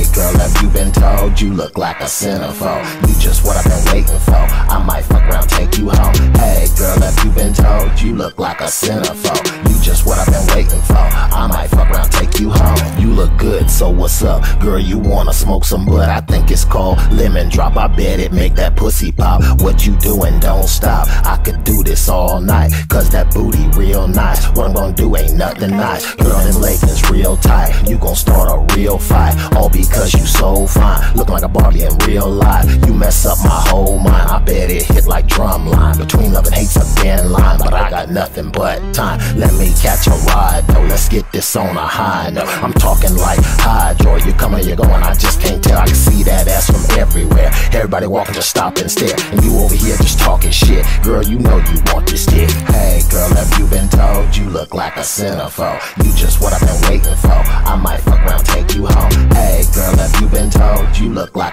Hey girl, have you been told you look like a centerfold? You just what I've been waiting for. I might fuck around, take you home. Hey girl, have you been told you look like a centerfold? You just what I've been waiting for. I might fuck around, take you home. You look good, so what's up? Girl, you wanna smoke some bud? I think it's called lemon drop. I bet it make that pussy pop. What you doing? Don't stop. I could do this all night, cause that booty real nice. What I'm gonna do ain't nothing nice. Girl, them leggings real Looking like a Barbie in real life. You mess up my whole mind. I bet it hit like drumline. Between love and hate's a thin line, but I got nothing but time. Let me catch a ride, though. Let's get this on a high note. I'm talking like hydro. You coming, you're going. I just can't tell. I can see that ass from everywhere. Everybody walking, just stop and stare. And you over here just talking shit. Girl, you know you want this dick. Hey, girl, have you been told you look like a centerfold? You just what I've been waiting for. I might fuck around, take you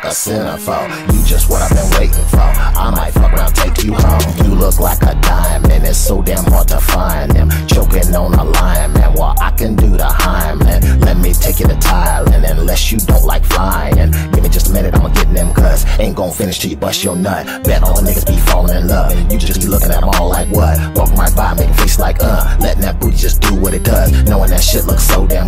a centerfold? You just what I've been waiting for. I might fuck around, take you home. You look like a diamond. It's so damn hard to find them. Choking on a lion, lineman. Well, I can do the Hyman. Let me take you to Thailand. Unless you don't like flying. Give me just a minute, I'ma get them cuz. Ain't gon' finish till you bust your nut. Bet all the niggas be falling in love. You just be looking at them all like what? Walking right by, making face like uh. Letting that booty just do what it does. Knowing that shit looks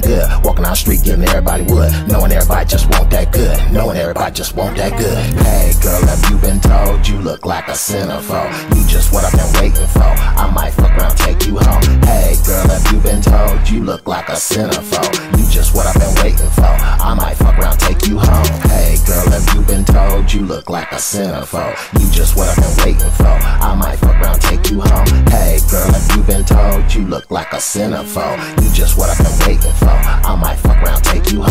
good. Walking down the street, giving everybody wood. Knowing everybody just want that good. Knowing everybody just want that good. Hey girl, have you been told you look like a centerfold? You just what I've been waiting for. I might fuck around, take you home. Hey girl, have you been told you look like a centerfold? You just what I've been waiting for. I might fuck around, take you home. Hey girl, have you been told you look like a centerfold? You just what I've been waiting for. like a centerfold. You just what I've been waiting for. I might fuck around, take you home.